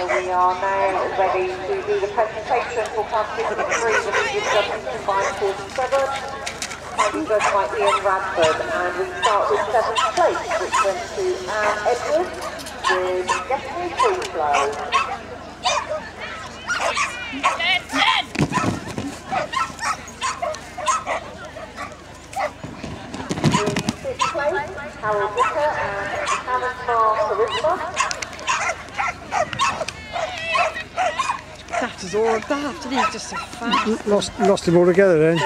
We are now ready to do the presentation for 53 with the combined 47. Kindly judged by Ian Radford and we start with seventh place which went to Anne Edwards with Getting Free Flow. In fifth place, Harold Vicker and Hannah Mar Charisma. That is all daft, and he's just so fast. Lost, lost him altogether then.